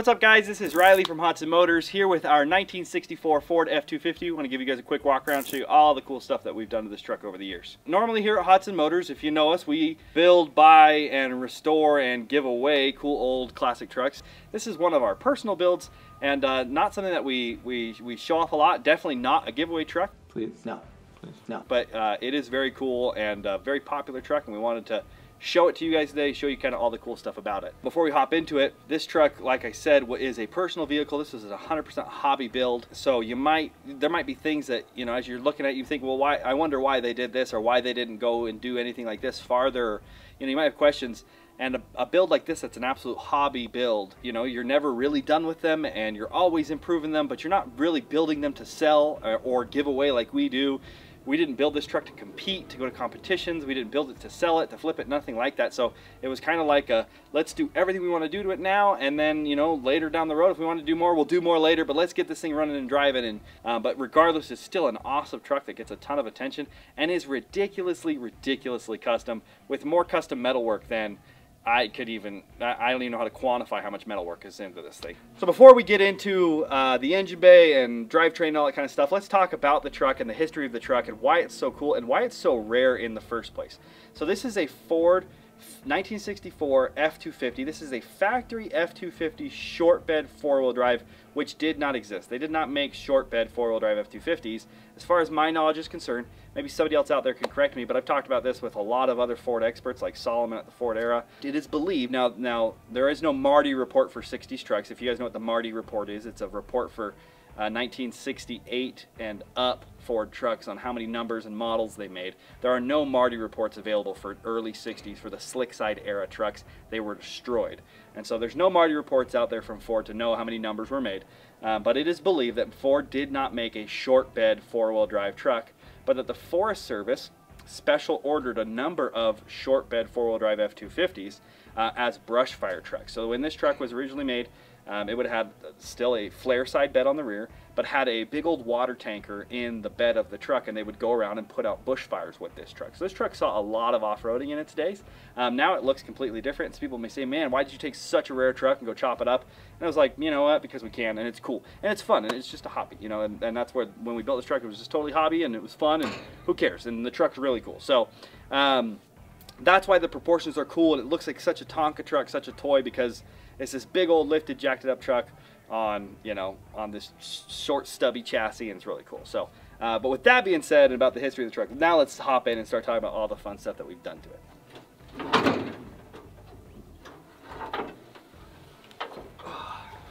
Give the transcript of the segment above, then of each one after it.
What's up guys, this is Riley from Hodson Motors here with our 1964 Ford F-250. I want to give you guys a quick walk around, show you all the cool stuff that we've done to this truck over the years. Normally here at Hodson Motors, if you know us, we build, buy, and restore and give away cool old classic trucks. This is one of our personal builds and uh, not something that we, we, we show off a lot, definitely not a giveaway truck. Please? No. Please. No. But uh, it is very cool and a very popular truck and we wanted to show it to you guys today, show you kind of all the cool stuff about it. Before we hop into it, this truck, like I said, is a personal vehicle. This is a 100% hobby build. So you might, there might be things that, you know, as you're looking at, you think, well, why, I wonder why they did this or why they didn't go and do anything like this farther. You know, you might have questions. And a, a, build like this that's an absolute hobby build, you know, you're never really done with them and you're always improving them, but you're not really building them to sell or, or give away like we do. We didn't build this truck to compete, to go to competitions. We didn't build it to sell it, to flip it, nothing like that. So it was kind of like a, let's do everything we want to do to it now, and then, you know, later down the road, if we want to do more, we'll do more later, but let's get this thing running and driving. And, uh, but regardless, it's still an awesome truck that gets a ton of attention and is ridiculously, ridiculously custom with more custom metalwork than I could even, I don't even know how to quantify how much metal work is into this thing. So before we get into uh, the engine bay and drivetrain and all that kind of stuff, let's talk about the truck and the history of the truck and why it's so cool and why it's so rare in the first place. So this is a Ford 1964 F250. This is a factory F250 short bed four-wheel drive, which did not exist. They did not make short bed four-wheel drive F250s. As far as my knowledge is concerned, maybe somebody else out there can correct me, but I've talked about this with a lot of other Ford experts like Solomon at the Ford era. It is believed, now, now there is no Marti report for 60s trucks. If you guys know what the Marti report is, it's a report for uh, 1968 and up Ford trucks on how many numbers and models they made. There are no Marti reports available for early 60s for the slick side era trucks. They were destroyed. And so there's no Marti reports out there from Ford to know how many numbers were made. Uh, but it is believed that Ford did not make a short bed four-wheel drive truck, but that the Forest Service special ordered a number of short bed four-wheel drive F-250s uh, as brush fire trucks. So when this truck was originally made, um, it would have had still a flare side bed on the rear, but had a big old water tanker in the bed of the truck, and they would go around and put out bushfires with this truck. So this truck saw a lot of off-roading in its days. Um, now it looks completely different. So people may say, man, why did you take such a rare truck and go chop it up? And I was like, you know what, because we can, and it's cool. And it's fun, and it's just a hobby, you know, and, and that's where, when we built this truck, it was just totally hobby, and it was fun, and who cares? And the truck's really cool. So, um, that's why the proportions are cool, and it looks like such a Tonka truck, such a toy, because it's this big old lifted, jacked up truck on, you know, on this short stubby chassis and it's really cool. So, uh, but with that being said and about the history of the truck, now let's hop in and start talking about all the fun stuff that we've done to it.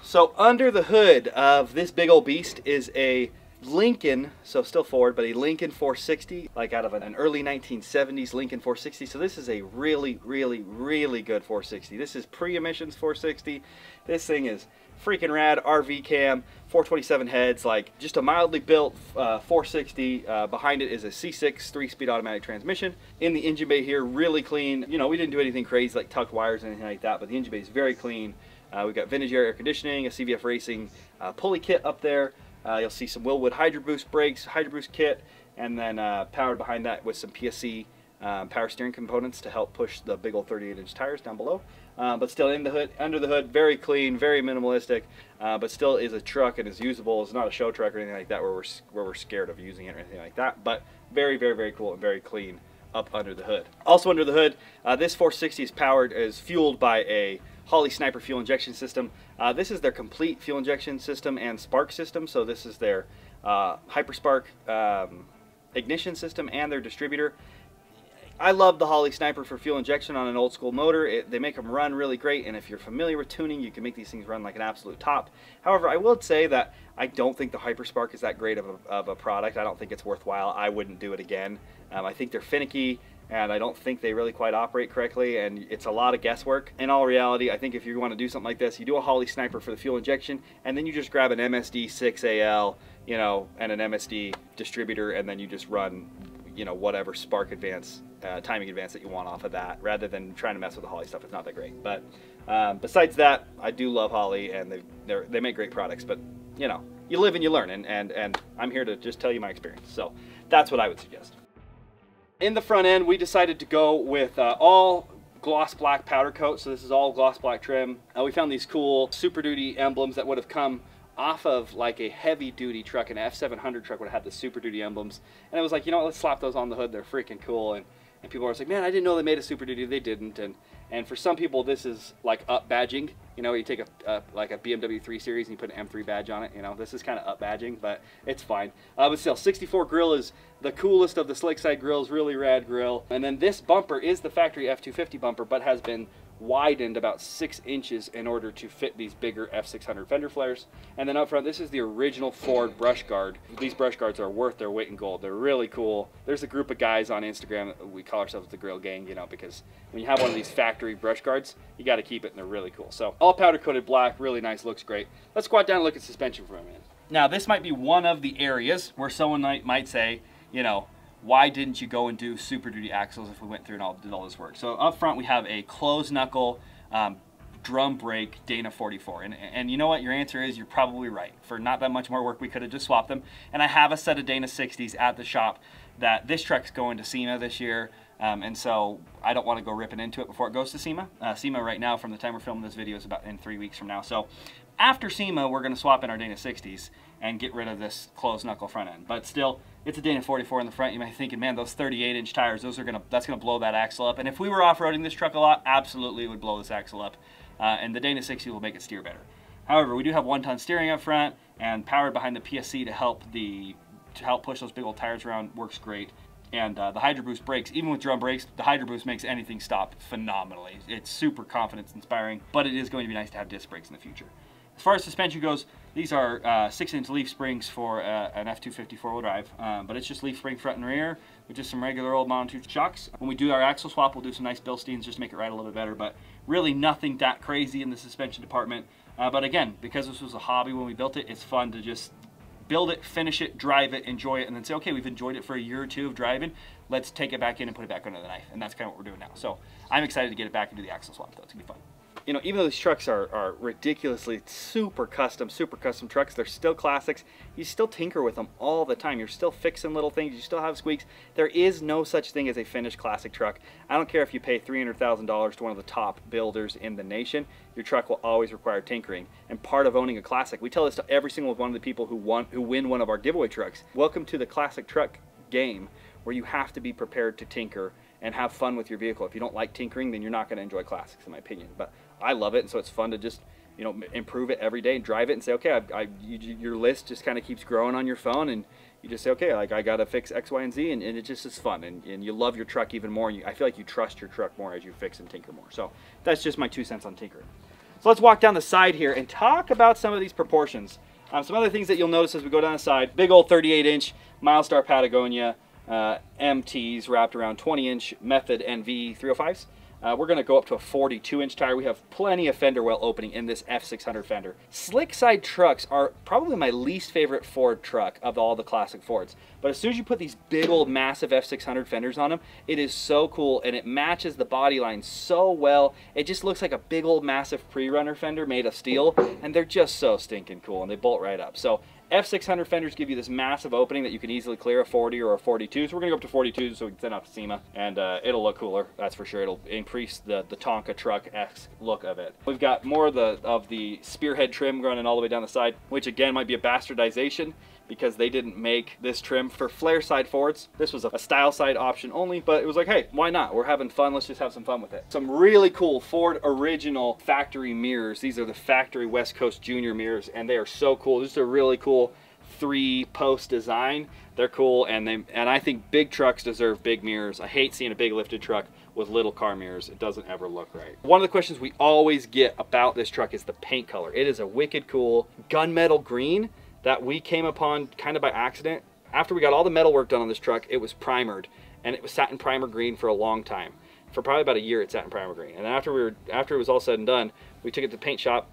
So under the hood of this big old beast is a Lincoln, so still Ford, but a Lincoln 460, like out of an early 1970s Lincoln 460. So this is a really, really, really good 460. This is pre-emissions 460. This thing is freaking rad, RV cam, 427 heads, like just a mildly built uh, 460. Uh, behind it is a C6 three-speed automatic transmission. In the engine bay here, really clean. You know, we didn't do anything crazy like tucked wires or anything like that, but the engine bay is very clean. Uh, we've got vintage air conditioning, a CVF Racing uh, pulley kit up there. Uh, you'll see some Wilwood Hydro Boost brakes, Hydro Boost kit, and then uh, powered behind that with some PSC um, power steering components to help push the big old 38 inch tires down below. Uh, but still in the hood, under the hood, very clean, very minimalistic, uh, but still is a truck and is usable. It's not a show truck or anything like that where we're, where we're scared of using it or anything like that, but very, very, very cool and very clean up under the hood. Also under the hood, uh, this 460 is powered, is fueled by a Holley Sniper fuel injection system. Uh, this is their complete fuel injection system and spark system. So this is their uh, Hyperspark um, ignition system and their distributor. I love the Holley Sniper for fuel injection on an old school motor. It, they make them run really great, and if you're familiar with tuning, you can make these things run like an absolute top. However, I will say that I don't think the Hyperspark is that great of a, of a product. I don't think it's worthwhile. I wouldn't do it again. Um, I think they're finicky and I don't think they really quite operate correctly and it's a lot of guesswork. In all reality, I think if you want to do something like this, you do a Holley Sniper for the fuel injection and then you just grab an MSD 6AL, you know, and an MSD distributor and then you just run, you know, whatever spark advance, uh, timing advance that you want off of that rather than trying to mess with the Holley stuff. It's not that great. But um, besides that, I do love Holley and they they make great products, but you know, you live and you learn and, and, and I'm here to just tell you my experience. So that's what I would suggest. In the front end, we decided to go with uh, all gloss black powder coat. So this is all gloss black trim. Uh, we found these cool Super Duty emblems that would have come off of like a heavy duty truck, an F700 truck would have had the Super Duty emblems. And I was like, you know what, let's slap those on the hood. They're freaking cool. And, and people are like, man, I didn't know they made a Super Duty. They didn't. And and for some people, this is like up badging. You know, you take a, a, like a BMW 3 Series and you put an M3 badge on it. You know, this is kind of up badging, but it's fine. Uh, but still, 64 grill is the coolest of the slick side grills. Really rad grill. And then this bumper is the factory F250 bumper, but has been widened about six inches in order to fit these bigger F600 fender flares. And then up front, this is the original Ford brush guard. These brush guards are worth their weight in gold. They're really cool. There's a group of guys on Instagram, we call ourselves the Grill Gang, you know, because when you have one of these factory brush guards, you got to keep it and they're really cool. So all powder coated black, really nice, looks great. Let's squat down and look at suspension for a minute. Now this might be one of the areas where someone might, might say, you know, why didn't you go and do Super Duty axles if we went through and all, did all this work? So up front we have a closed knuckle um, drum brake Dana 44. And, and you know what? Your answer is you're probably right. For not that much more work, we could have just swapped them. And I have a set of Dana 60s at the shop that this truck's going to SEMA this year. Um, and so I don't want to go ripping into it before it goes to SEMA. Uh, SEMA right now, from the time we're filming this video, is about in three weeks from now. So after SEMA, we're going to swap in our Dana 60s and get rid of this closed knuckle front end. But still, it's a Dana 44 in the front. You might be thinking, man, those 38 inch tires, those are gonna, that's gonna blow that axle up. And if we were off-roading this truck a lot, absolutely it would blow this axle up. Uh, and the Dana 60 will make it steer better. However, we do have one ton steering up front and powered behind the PSC to help the, to help push those big old tires around works great. And uh, the Hydro Boost brakes, even with drum brakes, the Hydro Boost makes anything stop phenomenally. It's super confidence inspiring, but it is going to be nice to have disc brakes in the future. As far as suspension goes, these are uh, 6-inch leaf springs for uh, an F250 four-wheel drive, um, but it's just leaf spring front and rear with just some regular old monotube shocks. When we do our axle swap, we'll do some nice Bilsteins just to make it ride a little bit better, but really nothing that crazy in the suspension department. Uh, but again, because this was a hobby when we built it, it's fun to just build it, finish it, drive it, enjoy it, and then say, okay, we've enjoyed it for a year or two of driving, let's take it back in and put it back under the knife. And that's kind of what we're doing now. So I'm excited to get it back into the axle swap, though. It's going to be fun you know, even though these trucks are, are ridiculously super custom, super custom trucks, they're still classics. You still tinker with them all the time. You're still fixing little things. You still have squeaks. There is no such thing as a finished classic truck. I don't care if you pay $300,000 to one of the top builders in the nation. Your truck will always require tinkering. And part of owning a classic, we tell this to every single one of the people who want who win one of our giveaway trucks. Welcome to the classic truck game where you have to be prepared to tinker and have fun with your vehicle. If you don't like tinkering, then you're not going to enjoy classics, in my opinion. But I love it, and so it's fun to just you know improve it every day and drive it and say, okay, I, I you, your list just kind of keeps growing on your phone, and you just say, okay, like I got to fix X, Y, and Z, and, and it just is fun, and, and you love your truck even more, and you, I feel like you trust your truck more as you fix and tinker more. So that's just my two cents on tinkering. So let's walk down the side here and talk about some of these proportions. Um, some other things that you'll notice as we go down the side, big old 38 inch Milestar Patagonia uh, MTs wrapped around 20 inch Method NV 305s. Uh, we're going to go up to a 42 inch tire. We have plenty of fender well opening in this F600 fender. Slick side trucks are probably my least favorite Ford truck of all the classic Fords. But as soon as you put these big old massive F600 fenders on them, it is so cool and it matches the body line so well. It just looks like a big old massive pre-runner fender made of steel and they're just so stinking cool and they bolt right up. So F600 fenders give you this massive opening that you can easily clear a 40 or a 42. So we're to go up to 42 so we can send out to SEMA. And uh, it'll look cooler, that's for sure. It'll increase the, the Tonka truck-esque look of it. We've got more of the, of the spearhead trim running all the way down the side, which again might be a bastardization because they didn't make this trim for flare side Fords. This was a style side option only, but it was like, hey, why not? We're having fun, let's just have some fun with it. Some really cool Ford original factory mirrors. These are the factory West Coast Junior mirrors, and they are so cool. This is a really cool three post design. They're cool, and they and I think big trucks deserve big mirrors. I hate seeing a big lifted truck with little car mirrors. It doesn't ever look right. One of the questions we always get about this truck is the paint color. It is a wicked cool gunmetal green that we came upon kind of by accident. After we got all the metal work done on this truck, it was primered and it was satin primer green for a long time. For probably about a year it sat in primer green. And after we were after it was all said and done, we took it to the paint shop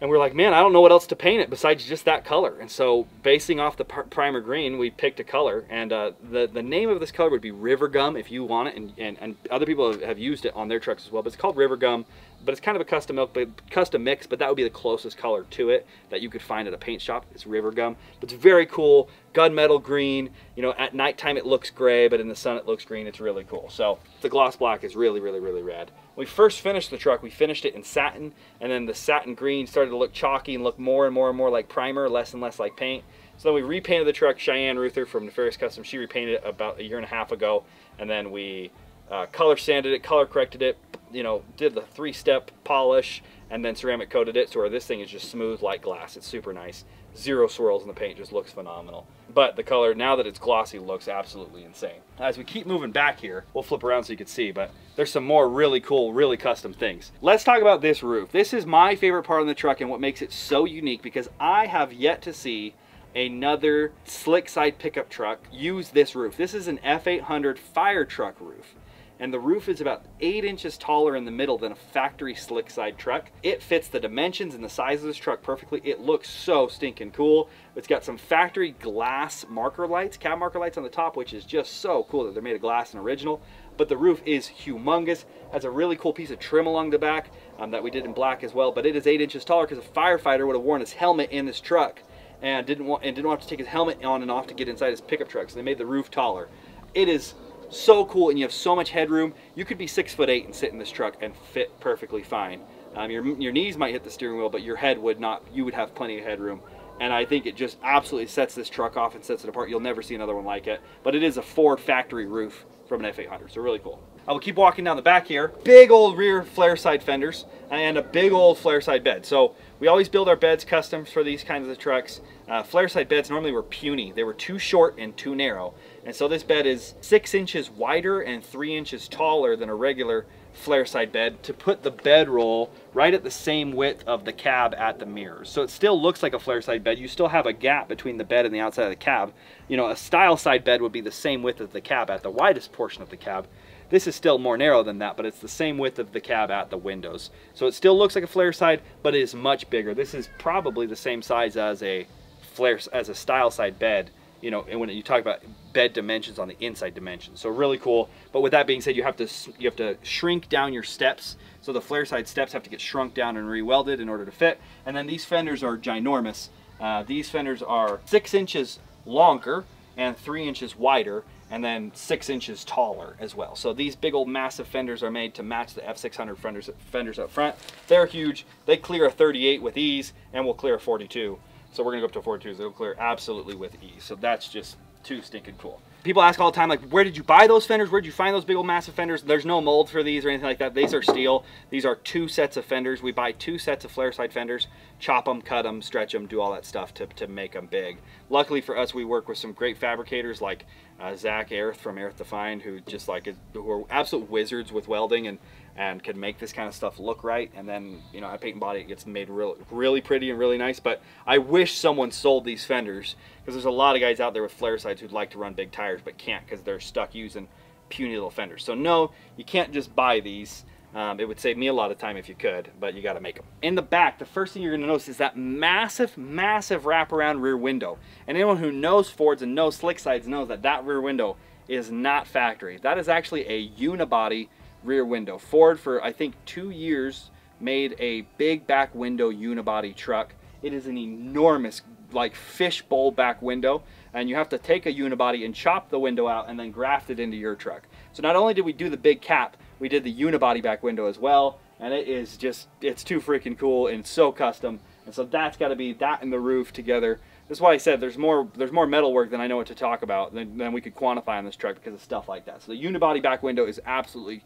and we are like, man, I don't know what else to paint it besides just that color. And so, basing off the primer green, we picked a color. And uh, the the name of this color would be River Gum if you want it, and, and, and other people have used it on their trucks as well. But it's called River Gum. But it's kind of a custom milk, but custom mix. But that would be the closest color to it that you could find at a paint shop. It's river gum. But it's very cool, gunmetal green. You know, at nighttime it looks gray, but in the sun it looks green. It's really cool. So the gloss black is really, really, really rad. When we first finished the truck, we finished it in satin, and then the satin green started to look chalky and look more and more and more like primer, less and less like paint. So then we repainted the truck. Cheyenne Reuther from Nefarious Kustom, she repainted it about a year and a half ago, and then we uh, color sanded it, color corrected it, you know, did the three-step polish, and then ceramic coated it. So where this thing is just smooth like glass. It's super nice. Zero swirls in the paint, just looks phenomenal. But the color, now that it's glossy, looks absolutely insane. As we keep moving back here, we'll flip around so you can see, but there's some more really cool, really custom things. Let's talk about this roof. This is my favorite part of the truck and what makes it so unique because I have yet to see another slick side pickup truck use this roof. This is an F800 fire truck roof and the roof is about eight inches taller in the middle than a factory slick side truck. It fits the dimensions and the size of this truck perfectly. It looks so stinking cool. It's got some factory glass marker lights, cab marker lights on the top, which is just so cool that they're made of glass and original. But the roof is humongous, has a really cool piece of trim along the back um, that we did in black as well, but it is eight inches taller because a firefighter would have worn his helmet in this truck and didn't want and didn't want to take his helmet on and off to get inside his pickup truck. So they made the roof taller. It is so cool and you have so much headroom. You could be six foot eight and sit in this truck and fit perfectly fine. Um, your, your knees might hit the steering wheel, but your head would not. You would have plenty of headroom. And I think it just absolutely sets this truck off and sets it apart. You'll never see another one like it. But it is a Ford factory roof from an F800, so really cool. I will keep walking down the back here. Big old rear flare side fenders and a big old flare side bed. So we always build our beds custom for these kinds of trucks. Uh, flare side beds normally were puny. They were too short and too narrow. And so this bed is six inches wider and three inches taller than a regular flare side bed to put the bed roll right at the same width of the cab at the mirrors. So it still looks like a flare side bed. You still have a gap between the bed and the outside of the cab. You know, a style side bed would be the same width as the cab at the widest portion of the cab. This is still more narrow than that, but it's the same width of the cab at the windows. So it still looks like a flare side, but it is much bigger. This is probably the same size as a flare as a style side bed you know, and when you talk about bed dimensions on the inside dimensions. So really cool. But with that being said, you have to you have to shrink down your steps. So the flare side steps have to get shrunk down and rewelded in order to fit. And then these fenders are ginormous. Uh, these fenders are six inches longer and three inches wider and then six inches taller as well. So these big old massive fenders are made to match the F600 fenders, fenders up front. They're huge. They clear a 38 with ease and will clear a 42. So we're gonna go up to 42, so it'll clear absolutely with ease. So that's just too stinking cool. People ask all the time, like, where did you buy those fenders? Where did you find those big old massive fenders? There's no mold for these or anything like that. These are steel. These are two sets of fenders. We buy two sets of flare side fenders, chop them, cut them, stretch them, do all that stuff to, to make them big. Luckily for us, we work with some great fabricators like uh, Zach Airth from Airth Defined, who just like, who are absolute wizards with welding and and can make this kind of stuff look right. And then, you know, at Paint and Body, it gets made really, really pretty and really nice. But I wish someone sold these fenders because there's a lot of guys out there with flare sides who'd like to run big tires but can't because they're stuck using puny little fenders. So no, you can't just buy these. Um, it would save me a lot of time if you could, but you got to make them. In the back, the first thing you're going to notice is that massive, massive wraparound rear window. And anyone who knows Fords and knows slick sides knows that that rear window is not factory. That is actually a unibody rear window. Ford for I think two years made a big back window unibody truck. It is an enormous like fishbowl back window and you have to take a unibody and chop the window out and then graft it into your truck. So not only did we do the big cap, we did the unibody back window as well and it is just it's too freaking cool and so custom and so that's got to be that and the roof together that's why I said there's more there's more metal work than I know what to talk about than, than we could quantify on this truck because of stuff like that so the unibody back window is absolutely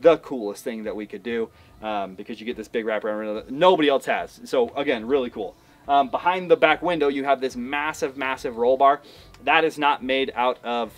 the coolest thing that we could do um, because you get this big wraparound that nobody else has. So again, really cool. Um, behind the back window, you have this massive, massive roll bar. That is not made out of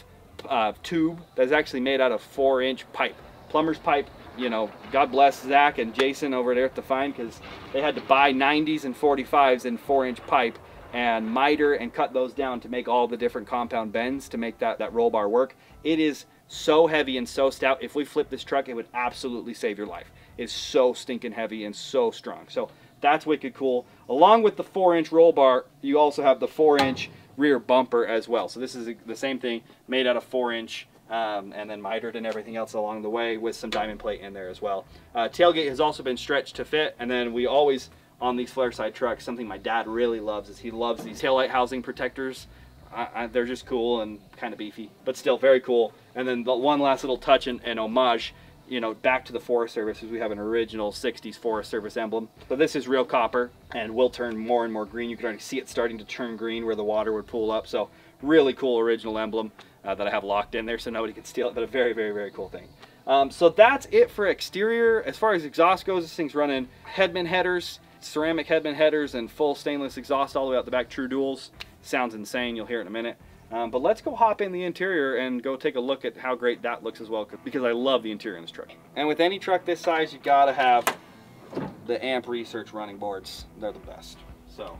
uh, tube. That is actually made out of four inch pipe. Plumber's pipe, you know, God bless Zach and Jason over there at Defined because they had to buy 90s and 45s in four inch pipe and miter and cut those down to make all the different compound bends to make that, that roll bar work. It is so heavy and so stout. If we flip this truck, it would absolutely save your life. It's so stinking heavy and so strong. So that's wicked cool. Along with the four inch roll bar, you also have the four inch rear bumper as well. So this is the same thing made out of four inch um, and then mitered and everything else along the way with some diamond plate in there as well. Uh, tailgate has also been stretched to fit, and then we always, on these flare side trucks, something my dad really loves is he loves these taillight housing protectors. I, I, they're just cool and kind of beefy, but still very cool. And then the one last little touch and, and homage you know, back to the Forest Service is we have an original 60s Forest Service emblem. But this is real copper and will turn more and more green. You can already see it starting to turn green where the water would pool up. So really cool original emblem uh, that I have locked in there so nobody can steal it, but a very, very, very cool thing. Um, so that's it for exterior. As far as exhaust goes, this thing's running Hedman headers, ceramic Hedman headers, and full stainless exhaust all the way out the back, true duals. Sounds insane, you'll hear it in a minute. Um, but let's go hop in the interior and go take a look at how great that looks as well, because I love the interior in this truck. And with any truck this size, you gotta have the AMP Research running boards. They're the best. So,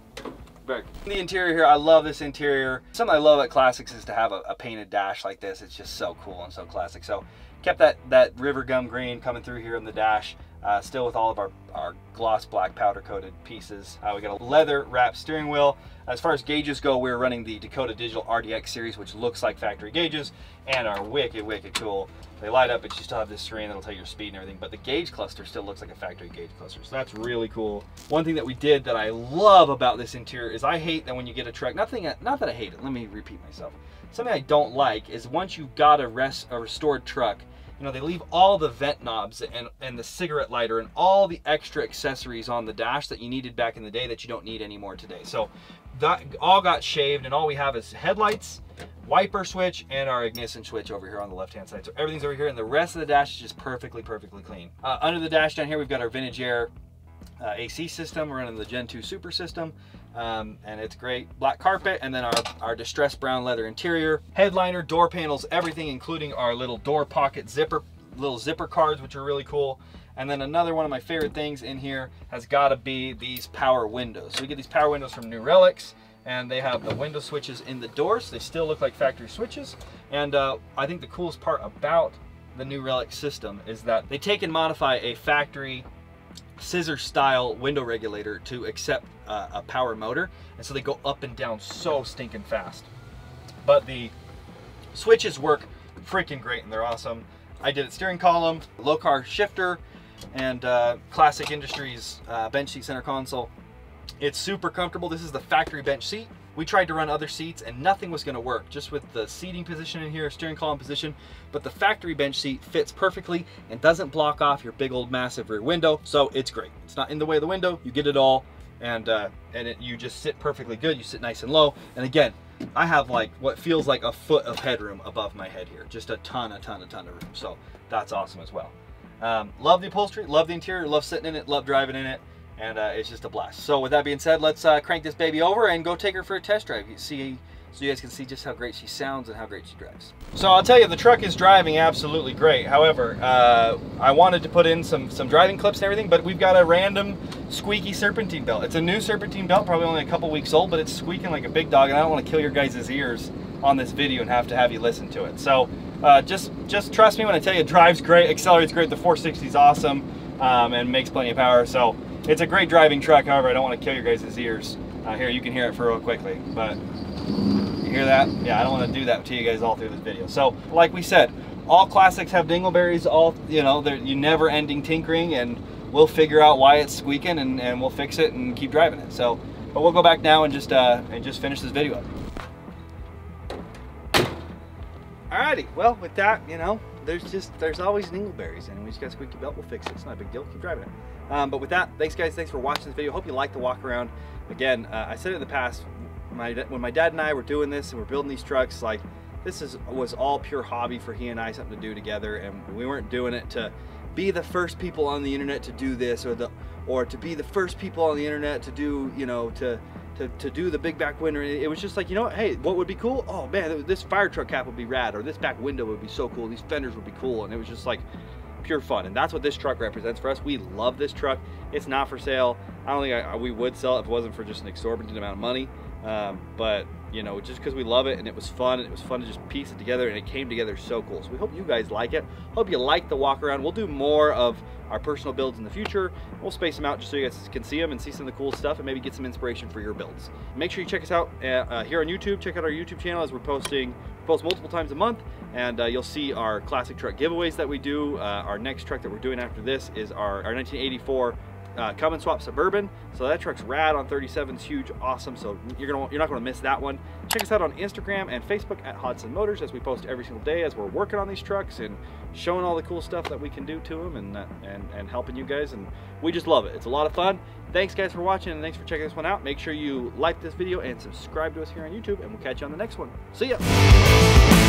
The interior here, I love this interior. Something I love at Classics is to have a, a painted dash like this. It's just so cool and so classic. So, kept that, that river gum green coming through here in the dash. Uh, still with all of our, our gloss black powder coated pieces. Uh, we got a leather wrapped steering wheel. As far as gauges go, we're running the Dakota Digital RTX series, which looks like factory gauges and are wicked, wicked cool. They light up, but you still have this screen that'll tell you your speed and everything, but the gauge cluster still looks like a factory gauge cluster. So that's really cool. One thing that we did that I love about this interior is I hate that when you get a truck, nothing, not that I hate it, let me repeat myself. Something I don't like is once you've got a, rest, a restored truck, you know, they leave all the vent knobs and, and the cigarette lighter and all the extra accessories on the dash that you needed back in the day that you don't need anymore today. So that all got shaved and all we have is headlights, wiper switch, and our ignition switch over here on the left-hand side. So everything's over here and the rest of the dash is just perfectly, perfectly clean. Uh, under the dash down here, we've got our Vintage Air uh, AC system. We're running the Gen 2 Super system um, and it's great. Black carpet, and then our, our distressed brown leather interior. Headliner, door panels, everything, including our little door pocket zipper, little zipper cards, which are really cool. And then another one of my favorite things in here has got to be these power windows. So we get these power windows from New Relics, and they have the window switches in the doors. They still look like factory switches. And uh, I think the coolest part about the New Relic system is that they take and modify a factory scissor style window regulator to accept uh, a power motor. And so they go up and down so stinking fast. But the switches work freaking great and they're awesome. ididit steering column, Lokar shifter, and uh, Classic Industries uh, bench seat center console. It's super comfortable. This is the factory bench seat. We tried to run other seats and nothing was gonna work, just with the seating position in here, steering column position, but the factory bench seat fits perfectly and doesn't block off your big old massive rear window, so it's great. It's not in the way of the window, you get it all, and uh, and it, you just sit perfectly good, you sit nice and low, and again, I have like what feels like a foot of headroom above my head here, just a ton, a ton, a ton of room, so that's awesome as well. Um, love the upholstery, love the interior, love sitting in it, love driving in it and uh, it's just a blast. So with that being said, let's uh, crank this baby over and go take her for a test drive. You see, so you guys can see just how great she sounds and how great she drives. So I'll tell you, the truck is driving absolutely great. However, uh, I wanted to put in some some driving clips and everything, but we've got a random squeaky serpentine belt. It's a new serpentine belt, probably only a couple weeks old, but it's squeaking like a big dog, and I don't want to kill your guys' ears on this video and have to have you listen to it. So uh, just just trust me when I tell you, it drives great, accelerates great. The 460 is awesome um, and makes plenty of power. So it's a great driving truck, however, I don't want to kill your guys' ears. Uh, here, you can hear it for real quickly, but you hear that? Yeah, I don't want to do that to you guys all through this video. So, like we said, all classics have dingleberries, all, you know, they're you never ending tinkering, and we'll figure out why it's squeaking, and, and we'll fix it and keep driving it. So, but we'll go back now and just, uh, and just finish this video up. Alrighty, well, with that, you know, there's just, there's always dingleberries, and we just got squeaky belt, we'll fix it. It's not a big deal, keep driving it. Um, but with that, thanks guys, thanks for watching this video. Hope you liked the walk around. Again, uh, I said it in the past, my, when my dad and I were doing this and we're building these trucks, like this is was all pure hobby for he and I, something to do together, and we weren't doing it to be the first people on the internet to do this or the or to be the first people on the internet to do, you know, to to, to do the big back window. It was just like, you know what, hey, what would be cool? Oh man, this fire truck cap would be rad, or this back window would be so cool, these fenders would be cool. And it was just like, pure fun. And that's what this truck represents for us. We love this truck. It's not for sale. I don't think I, we would sell it if it wasn't for just an exorbitant amount of money. Um, but you know, just because we love it and it was fun and it was fun to just piece it together and it came together so cool. So we hope you guys like it. Hope you like the walk around. We'll do more of our personal builds in the future. We'll space them out just so you guys can see them and see some of the cool stuff and maybe get some inspiration for your builds. Make sure you check us out uh, uh, here on YouTube. Check out our YouTube channel as we're posting post multiple times a month, and uh, you'll see our classic truck giveaways that we do. Uh, our next truck that we're doing after this is our, our 1984 uh, Cummins swap suburban. So that truck's rad on 37's huge awesome. So you're gonna you're not gonna miss that one. Check us out on instagram and facebook at hodson motors as we post every single day as we're working on these trucks and showing all the cool stuff that we can do to them and and and helping you guys. And we just love it. It's a lot of fun. Thanks guys for watching and thanks for checking this one out. Make sure you like this video and subscribe to us here on youtube and we'll catch you on the next one. See ya